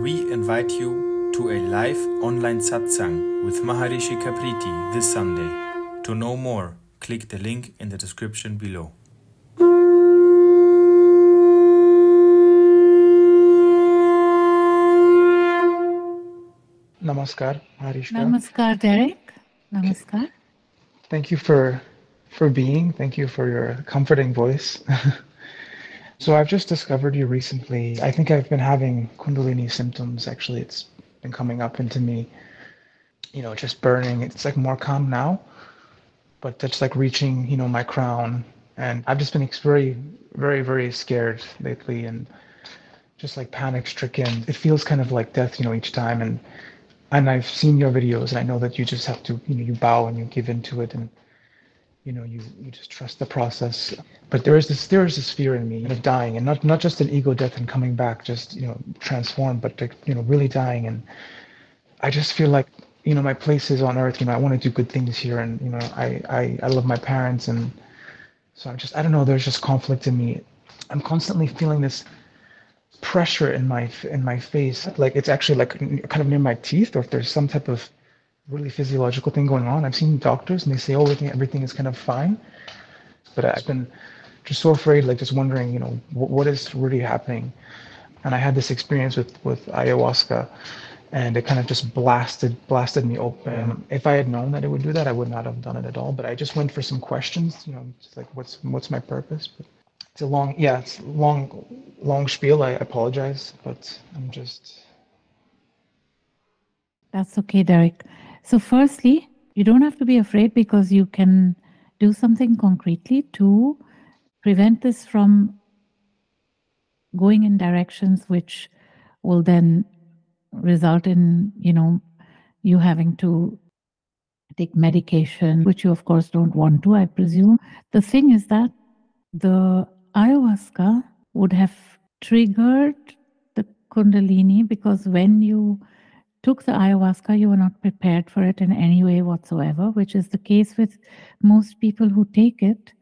we invite you to a live online satsang with Maharishikaa Preeti this Sunday. To know more, click the link in the description below. Namaskar, Harishka. Namaskar, Derek. Namaskar. Thank you for for being. Thank you for your comforting voice. so I've just discovered you recently. I think I've been having Kundalini symptoms. Actually, it's been coming up into me. You know, just burning. It's like more calm now, but that's like reaching. You know, my crown, and I've just been very, very, very scared lately, and just like panic stricken. It feels kind of like death. You know, each time, and and I've seen your videos, and I know that you just have to. You know, you bow and you give into it, and you know you you just trust the process. But there is this there is this fear in me of dying and not not just an ego death and coming back just you know transformed but you know really dying. And i just feel like you know my place is on earth you know i want to do good things here and you know i i, I love my parents and so i'm just i don't know there's just conflict in me. I'm constantly feeling this pressure in my in my face like it's actually like kind of near my teeth or if there's some type of really physiological thing going on. I've seen doctors and they say, oh, everything, everything is kind of fine. But I've been just so afraid, like just wondering, you know, what, what is really happening. And I had this experience with, with ayahuasca and it kind of just blasted blasted me open. If I had known that it would do that, I would not have done it at all. But I just went for some questions, you know, just like what's what's my purpose? But it's a long, yeah, it's long, long spiel. I apologize, but I'm just. That's okay, Derek. So, firstly, you don't have to be afraid because you can do something concretely to prevent this from going in directions which will then result in, you know, you having to take medication, which you, of course, don't want to, I presume. The thing is that the ayahuasca would have triggered the Kundalini because when you took the ayahuasca, you were not prepared for it in any way whatsoever, which is the case with most people who take it.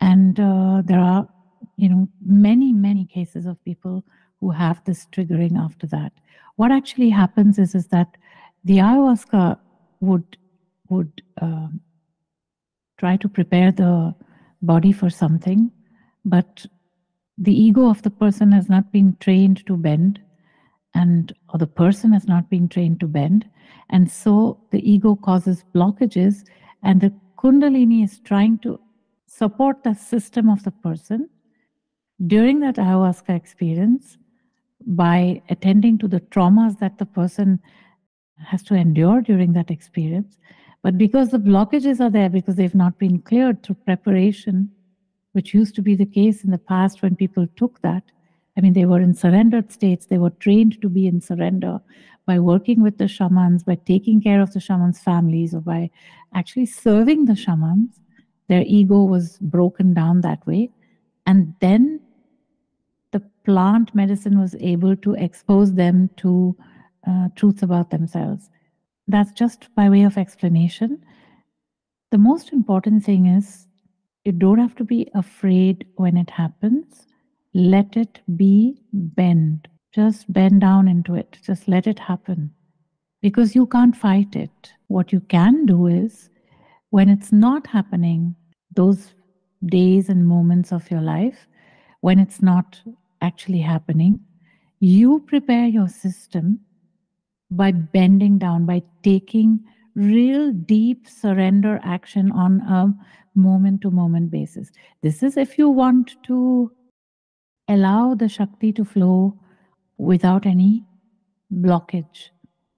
And uh, there are, you know, many, many cases of people who have this triggering after that. What actually happens is, is that the ayahuasca would would uh, try to prepare the body for something, but the ego of the person has not been trained to bend and or the person has not been trained to bend. And so the ego causes blockages and the kundalini is trying to support the system of the person during that ayahuasca experience by attending to the traumas that the person has to endure during that experience. But because the blockages are there because they've not been cleared through preparation which used to be the case in the past when people took that I mean, they were in surrendered states. They were trained to be in surrender by working with the shamans, by taking care of the shamans' families, or by actually serving the shamans. Their ego was broken down that way. And then the plant medicine was able to expose them to uh, truths about themselves. That's just by way of explanation. The most important thing is you don't have to be afraid when it happens let it be bend. Just bend down into it. Just let it happen. Because you can't fight it. What you can do is, when it's not happening, those days and moments of your life, when it's not actually happening, you prepare your system by bending down, by taking real deep surrender action on a moment to moment basis. This is if you want to allow the Shakti to flow without any blockage,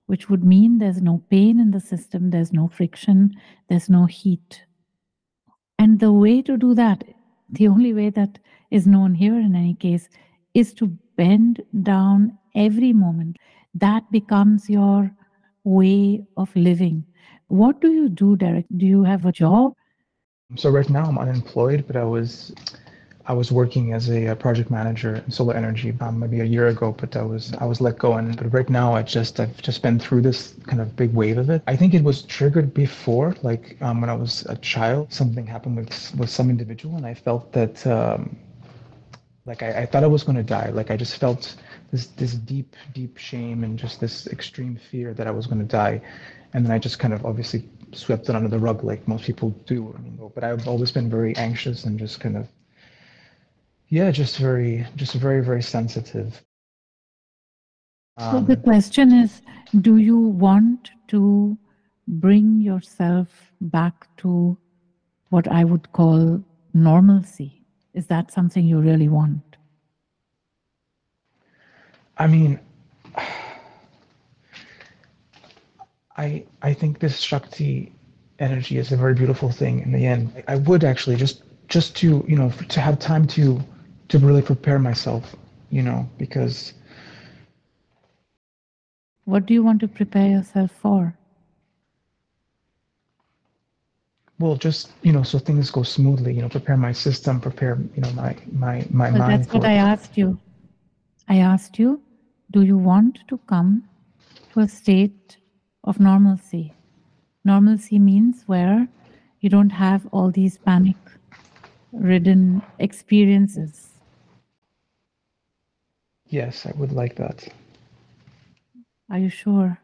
which would mean there's no pain in the system, there's no friction, there's no heat. And the way to do that, the only way that is known here in any case, is to bend down every moment. That becomes your way of living. What do you do, Derek? Do you have a job? So, right now I'm unemployed, but I was I was working as a, project manager in solar energy um, maybe a year ago, but I was I was let go. And but right now, I just I've just been through this kind of big wave of it. I think it was triggered before, like um, when I was a child, something happened with with some individual, and I felt that um, like I, I thought I was going to die. Like I just felt this this deep deep shame and just this extreme fear that I was going to die, and then I just kind of obviously swept it under the rug like most people do. I mean, but I've always been very anxious and just kind of yeah, just very just very very sensitive. Um, so the question is, do you want to bring yourself back to what I would call normalcy? Is that something you really want? I mean, I I think this Shakti energy is a very beautiful thing in the end. I would actually just just to you know to have time to to really prepare myself, you know, because. What do you want to prepare yourself for? well just you know so things go smoothly you know prepare my system prepare you know my my my well, mind that's what i asked you i asked you do you want to come to a state of normalcy normalcy means where you don't have all these panic ridden experiences yes i would like that are you sure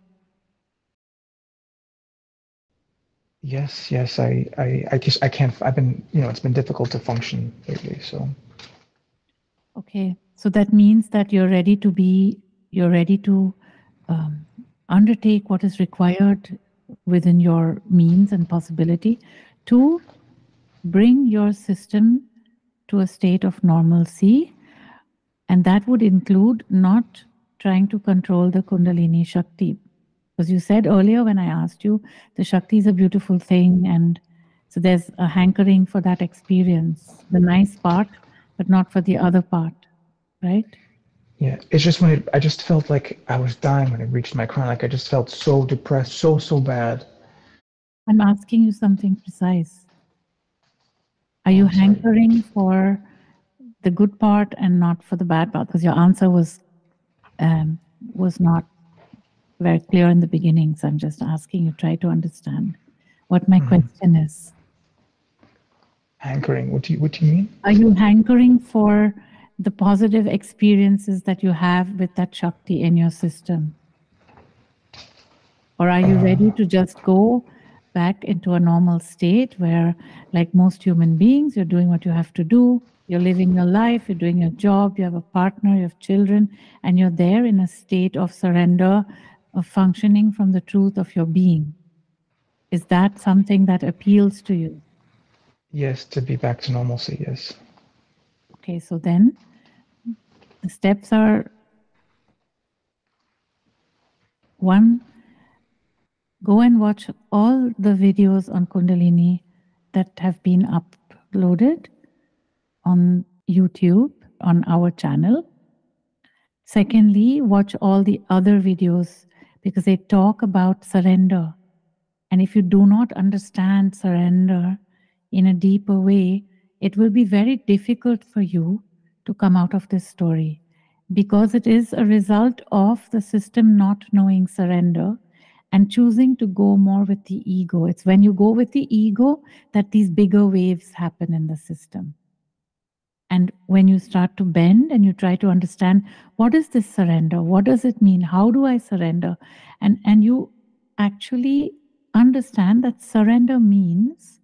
Yes, yes. I, I, I just, I can't, I've been, you know, it's been difficult to function lately. So. Okay. So that means that you're ready to be, you're ready to um, undertake what is required within your means and possibility to bring your system to a state of normalcy. And that would include not trying to control the Kundalini Shakti, because you said earlier when I asked you, the Shakti is a beautiful thing. And so there's a hankering for that experience, the nice part, but not for the other part, right? Yeah, it's just when it, I just felt like I was dying when it reached my crown. Like I just felt so depressed, so, so bad. I'm asking you something precise. Are oh, you hankering for the good part and not for the bad part? Because your answer was um, was not very clear in the beginning. So I'm just asking you, try to understand what my mm-hmm. question is. Hankering, what do you what do you mean? Are you hankering for the positive experiences that you have with that Shakti in your system? Or are you uh, ready to just go back into a normal state where, like most human beings, you're doing what you have to do, you're living your life, you're doing your job, you have a partner, you have children, and you're there in a state of surrender of functioning from the truth of your being. Is that something that appeals to you? Yes, to be back to normalcy, yes. Okay, so then the steps are one, go and watch all the videos on Kundalini that have been uploaded on YouTube on our channel. Secondly, watch all the other videos because they talk about surrender. And if you do not understand surrender in a deeper way, it will be very difficult for you to come out of this story because it is a result of the system not knowing surrender and choosing to go more with the ego. It's when you go with the ego that these bigger waves happen in the system. And when you start to bend and you try to understand what is this surrender? What does it mean? How do I surrender? And, and you actually understand that surrender means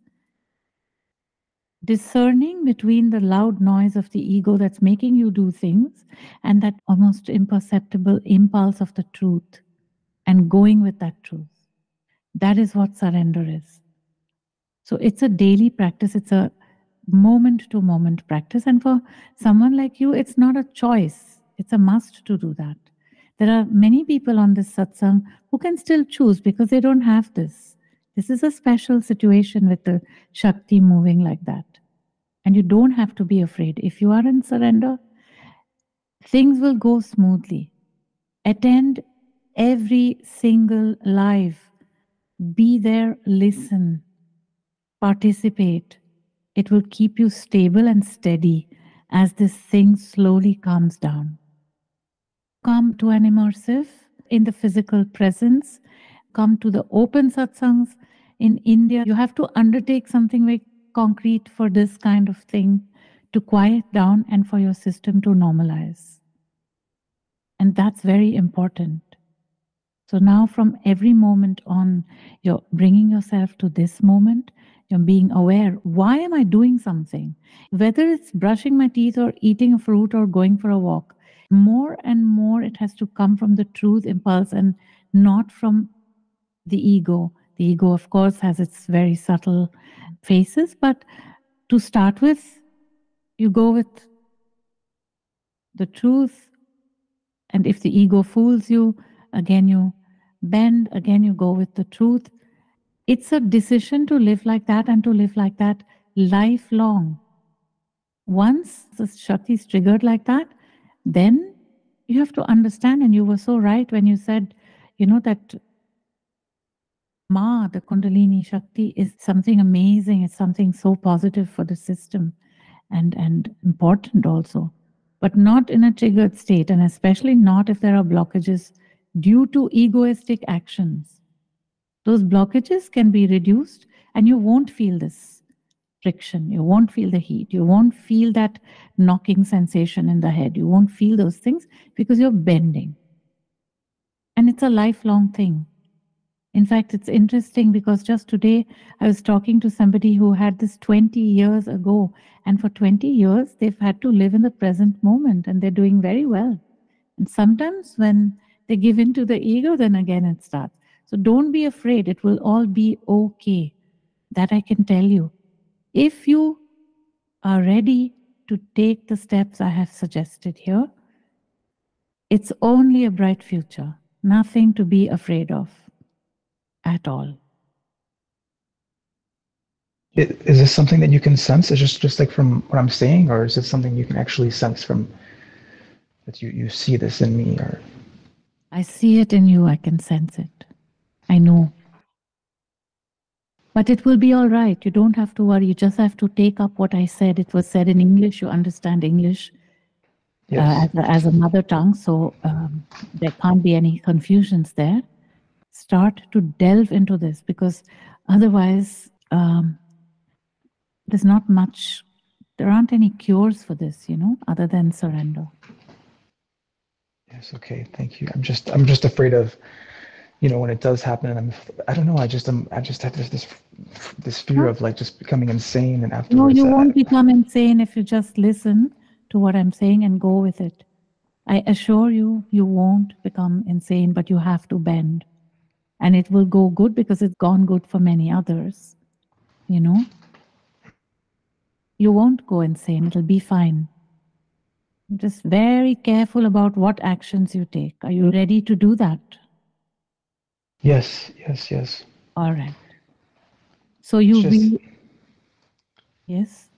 discerning between the loud noise of the ego that's making you do things and that almost imperceptible impulse of the truth and going with that truth. That is what surrender is. So it's a daily practice, it's a moment to moment practice. And for someone like you, it's not a choice, it's a must to do that. There are many people on this satsang who can still choose because they don't have this. This is a special situation with the Shakti moving like that. And you don't have to be afraid. If you are in surrender, things will go smoothly. Attend every single life. Be there, listen, participate. It will keep you stable and steady as this thing slowly calms down. Come to an immersive in the physical presence. Come to the open satsangs in India. You have to undertake something very concrete for this kind of thing to quiet down and for your system to normalize. And that's very important. So now, from every moment on, you're bringing yourself to this moment. You're being aware why am I doing something? Whether it's brushing my teeth or eating a fruit or going for a walk, more and more it has to come from the truth impulse and not from the ego. The ego, of course, has its very subtle faces, but to start with, you go with the truth. And if the ego fools you, again you bend, again you go with the truth. It's a decision to live like that and to live like that lifelong. Once the Shakti is triggered like that, then you have to understand, and you were so right when you said, you know, that Ma, the Kundalini Shakti, is something amazing. It's something so positive for the system and, and important also, but not in a triggered state, and especially not if there are blockages due to egoistic actions. Those blockages can be reduced, and you won't feel this friction. You won't feel the heat. You won't feel that knocking sensation in the head. You won't feel those things because you're bending. And it's a lifelong thing. In fact, it's interesting because just today I was talking to somebody who had this 20 years ago. And for 20 years, they've had to live in the present moment and they're doing very well. And sometimes when they give in to the ego, then again it starts. So don't be afraid. It will all be okay. That I can tell you. If you are ready to take the steps I have suggested here, it's only a bright future, nothing to be afraid of at all. Is this something that you can sense? Is just just like from what I'm saying, or is it something you can actually sense from that you you see this in me? Or I see it in you. I can sense it. I know. But it will be all right. You don't have to worry. You just have to take up what I said. It was said in English. You understand English uh, yes. uh, as, a, as a mother tongue, so um, there can't be any confusions there start to delve into this because otherwise um, there's not much there aren't any cures for this you know other than surrender yes okay thank you. I'm just i'm just afraid of you know when it does happen and i'm i don't know i just I'm, i just have this this this fear of like just becoming insane and afterwards no you won't become insane if you just listen to what i'm saying and go with it. I assure you you won't become insane but you have to bend. And it will go good because it's gone good for many others you know? You won't go insane. It'll be fine just very careful about what actions you take. Are you ready to do that? Yes yes yes. All right. So you just, be yes?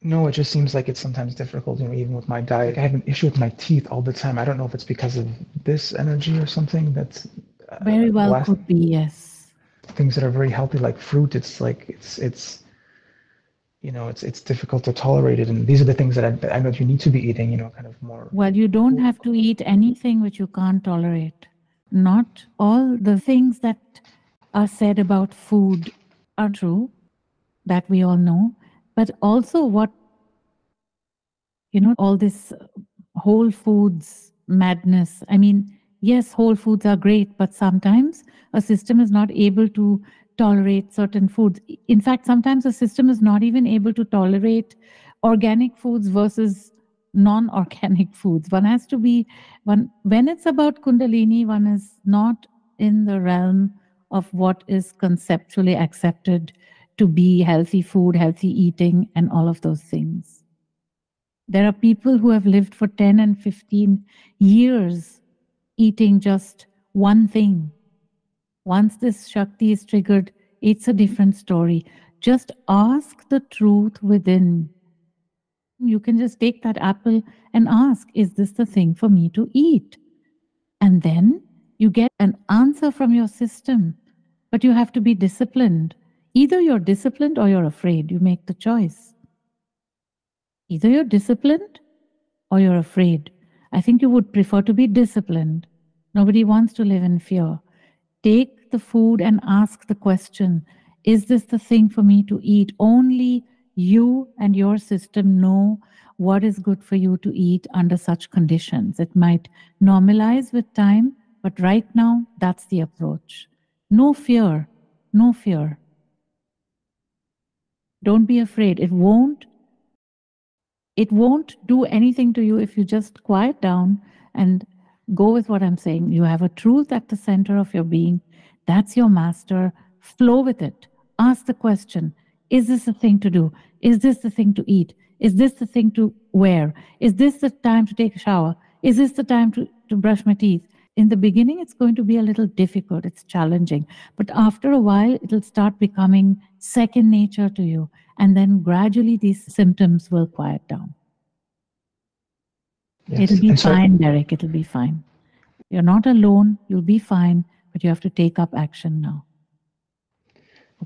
No it just seems like it's sometimes difficult you know even with my diet. I have an issue with my teeth all the time. I don't know if it's because of this energy or something that's uh, very well could be yes. things that are very healthy like fruit it's like it's it's you know it's it's difficult to tolerate it. And these are the things that I, I know you need to be eating you know kind of more well you don't have to eat anything which you can't tolerate. Not all the things that are said about food are true that we all know. But also what you know all this whole foods madness. I mean yes, whole foods are great, but sometimes a system is not able to tolerate certain foods. In fact, sometimes the system is not even able to tolerate organic foods versus non-organic foods. One has to be one when it's about Kundalini, one is not in the realm of what is conceptually accepted to be healthy food, healthy eating, and all of those things. There are people who have lived for 10 and 15 years eating just one thing. Once this Shakti is triggered, it's a different story. Just ask the truth within. You can just take that apple and ask, Is this the thing for me to eat? And then you get an answer from your system, but you have to be disciplined. Either you're disciplined or you're afraid. You make the choice. Either you're disciplined or you're afraid. I think you would prefer to be disciplined. Nobody wants to live in fear. Take the food and ask the question Is this the thing for me to eat? Only you and your system know what is good for you to eat under such conditions. It might normalize with time, but right now, that's the approach. No fear, no fear. Don't be afraid. It won't it won't do anything to you if you just quiet down and go with what I'm saying. You have a truth at the center of your being. That's your master. Flow with it. Ask the question Is this the thing to do? Is this the thing to eat? Is this the thing to wear? Is this the time to take a shower? Is this the time to, to brush my teeth? In the beginning, it's going to be a little difficult, it's challenging. But after a while, it'll start becoming second nature to you. And then gradually, these symptoms will quiet down. Yes. It'll be so- fine, Derek. It'll be fine. You're not alone. You'll be fine, but you have to take up action now.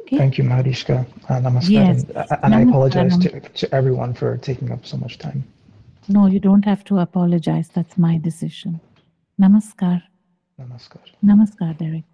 Okay? Thank you, Maharishikaa. Uh, namaskar. Yes. And, and I apologize to, to everyone for taking up so much time. No, you don't have to apologize. That's my decision. Namaskar. Namaskar. Namaskar, Derek.